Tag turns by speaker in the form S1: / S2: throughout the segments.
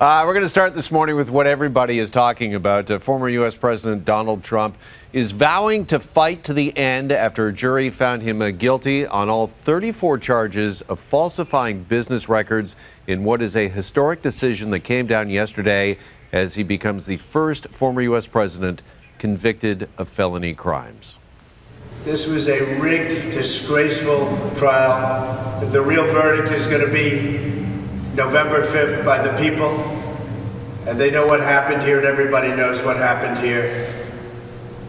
S1: Uh, we're going to start this morning with what everybody is talking about. Uh, former U.S. President Donald Trump is vowing to fight to the end after a jury found him uh, guilty on all 34 charges of falsifying business records in what is a historic decision that came down yesterday as he becomes the first former U.S. president convicted of felony crimes.
S2: This was a rigged, disgraceful trial. The real verdict is going to be November 5th by the people, and they know what happened here, and everybody knows what happened here.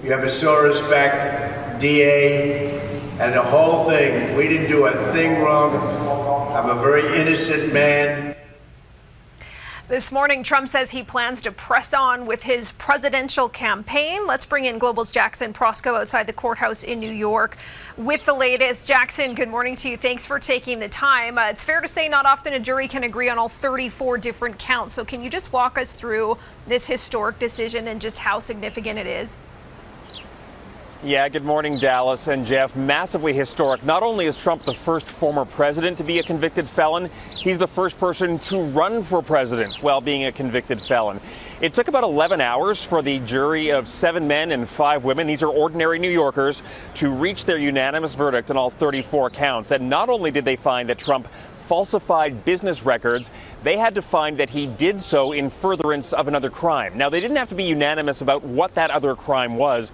S2: You have a Soros-backed DA, and the whole thing. We didn't do a thing wrong. I'm a very innocent man.
S3: This morning, Trump says he plans to press on with his presidential campaign. Let's bring in Global's Jackson Proskow outside the courthouse in New York with the latest. Jackson, good morning to you. Thanks for taking the time. Uh, it's fair to say not often a jury can agree on all 34 different counts. So, can you just walk us through this historic decision and just how significant it is?
S4: Yeah, good morning, Dallas and Jeff. Massively historic. Not only is Trump the first former president to be a convicted felon, he's the first person to run for president while being a convicted felon. It took about 11 hours for the jury of seven men and five women, these are ordinary New Yorkers, to reach their unanimous verdict on all 34 counts. And not only did they find that Trump falsified business records, they had to find that he did so in furtherance of another crime. Now, they didn't have to be unanimous about what that other crime was.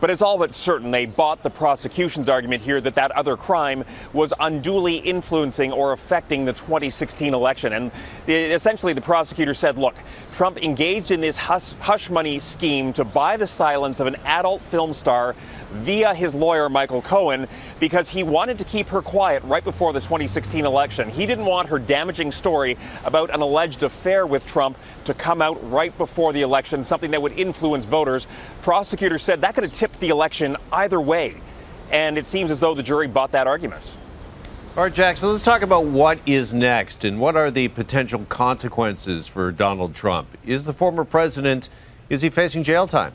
S4: But it's all but certain they bought the prosecution's argument here that that other crime was unduly influencing or affecting the 2016 election. And essentially, the prosecutor said, look, Trump engaged in this hush, money scheme to buy the silence of an adult film star via his lawyer, Michael Cohen, because he wanted to keep her quiet right before the 2016 election. He didn't want her damaging story about an alleged affair with Trump to come out right before the election, something that would influence voters. Prosecutors said that could have tipped the election either way. And it seems as though the jury bought that argument.
S1: All right, Jackson, let's talk about what is next and what are the potential consequences for Donald Trump. Is the former president, is he facing jail time?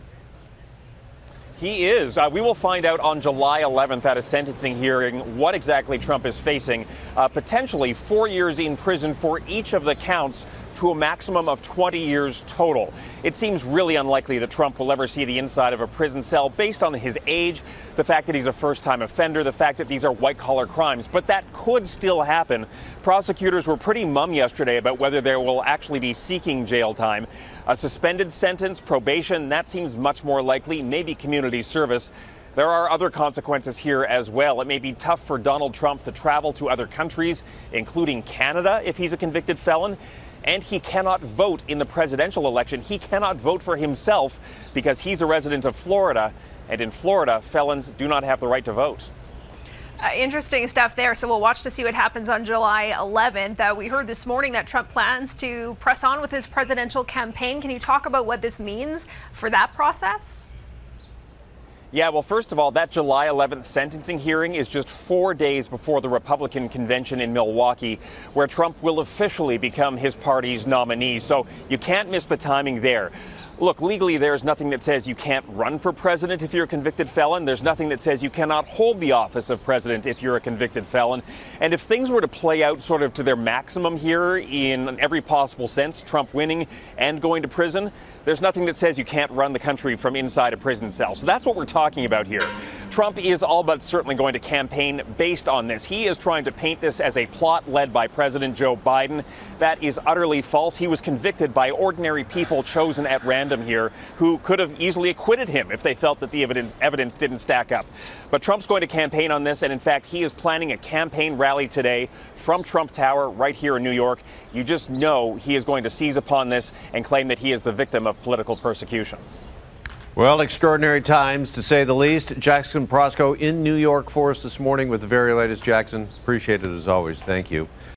S4: He is. Uh, we will find out on July 11th at a sentencing hearing what exactly Trump is facing. Uh, potentially four years in prison for each of the counts to a maximum of 20 years total. It seems really unlikely that Trump will ever see the inside of a prison cell based on his age, the fact that he's a first time offender, the fact that these are white collar crimes. But that could still happen. Prosecutors were pretty mum yesterday about whether there will actually be seeking jail time. A suspended sentence, probation, that seems much more likely, maybe community service. There are other consequences here as well. It may be tough for Donald Trump to travel to other countries, including Canada, if he's a convicted felon. And he cannot vote in the presidential election. He cannot vote for himself because he's a resident of Florida. And in Florida, felons do not have the right to vote.
S3: Uh, interesting stuff there. So we'll watch to see what happens on July 11th. Uh, we heard this morning that Trump plans to press on with his presidential campaign. Can you talk about what this means for that process?
S4: Yeah, well, first of all, that July 11th sentencing hearing is just four days before the Republican convention in Milwaukee, where Trump will officially become his party's nominee. So you can't miss the timing there. Look, legally, there's nothing that says you can't run for president if you're a convicted felon. There's nothing that says you cannot hold the office of president if you're a convicted felon. And if things were to play out sort of to their maximum here in every possible sense, Trump winning and going to prison, there's nothing that says you can't run the country from inside a prison cell. So that's what we're talking about here. Trump is all but certainly going to campaign based on this. He is trying to paint this as a plot led by President Joe Biden. That is utterly false. He was convicted by ordinary people chosen at random here who could have easily acquitted him if they felt that the evidence, evidence didn't stack up. But Trump's going to campaign on this, and in fact, he is planning a campaign rally today from Trump Tower right here in New York. You just know he is going to seize upon this and claim that he is the victim of political persecution.
S1: Well, extraordinary times to say the least. Jackson Proskow in New York for us this morning with the very latest. Jackson, appreciate it as always. Thank you.